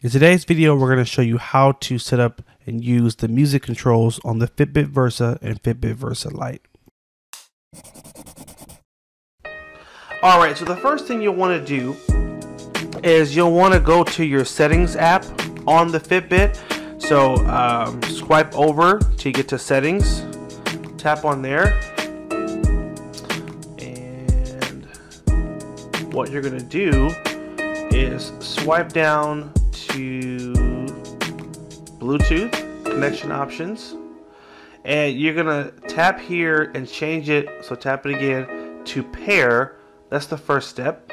In today's video, we're going to show you how to set up and use the music controls on the Fitbit Versa and Fitbit Versa Lite. Alright, so the first thing you'll want to do is you'll want to go to your settings app on the Fitbit. So um, swipe over to get to settings, tap on there, and what you're going to do is swipe down to Bluetooth connection options. And you're gonna tap here and change it. So tap it again to pair. That's the first step.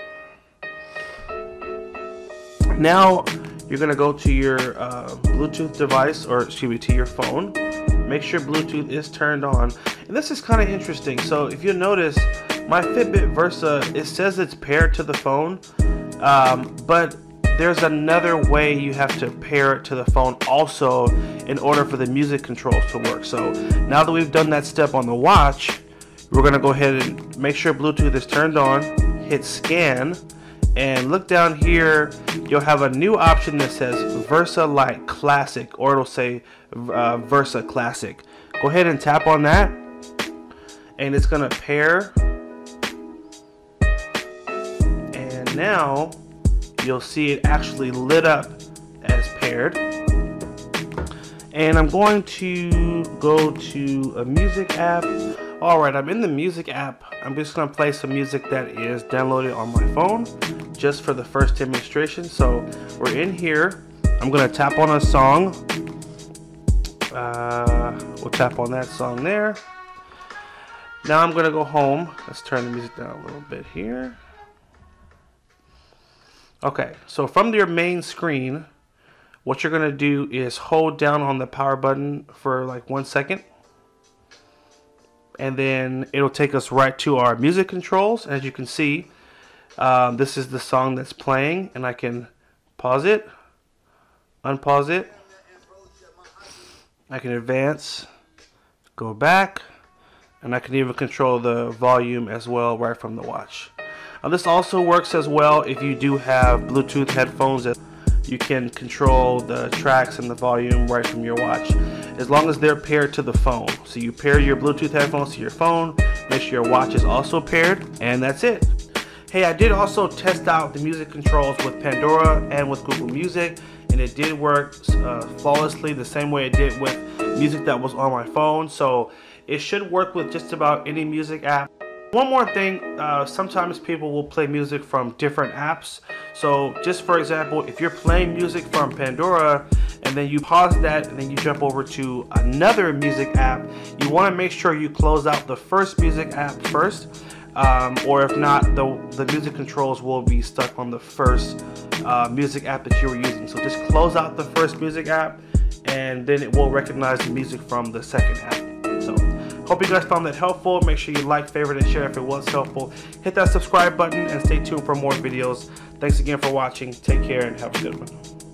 Now you're gonna go to your uh, Bluetooth device or excuse me to your phone. Make sure Bluetooth is turned on. And this is kind of interesting. So if you notice my Fitbit Versa it says it's paired to the phone um, but there's another way you have to pair it to the phone also in order for the music controls to work. So now that we've done that step on the watch, we're gonna go ahead and make sure Bluetooth is turned on, hit scan, and look down here, you'll have a new option that says Versa Lite Classic, or it'll say uh, Versa Classic. Go ahead and tap on that, and it's gonna pair. Now, you'll see it actually lit up as paired. And I'm going to go to a music app. Alright, I'm in the music app. I'm just going to play some music that is downloaded on my phone just for the first demonstration. So we're in here. I'm going to tap on a song. Uh, we'll tap on that song there. Now I'm going to go home. Let's turn the music down a little bit here. Okay, so from your main screen, what you're to do is hold down on the power button for like one second. And then it'll take us right to our music controls. As you can see, um, this is the song that's playing. And I can pause it, unpause it. I can advance, go back, and I can even control the volume as well right from the watch. Now this also works as well if you do have Bluetooth headphones that you can control the tracks and the volume right from your watch as long as they're paired to the phone. So you pair your Bluetooth headphones to your phone, make sure your watch is also paired, and that's it. Hey, I did also test out the music controls with Pandora and with Google Music, and it did work uh, flawlessly the same way it did with music that was on my phone. So it should work with just about any music app. One more thing, uh, sometimes people will play music from different apps. So just for example, if you're playing music from Pandora and then you pause that and then you jump over to another music app, you want to make sure you close out the first music app first. Um, or if not, the, the music controls will be stuck on the first uh, music app that you were using. So just close out the first music app and then it will recognize the music from the second app. Hope you guys found that helpful. Make sure you like, favorite, and share if it was helpful. Hit that subscribe button and stay tuned for more videos. Thanks again for watching. Take care and have a good one.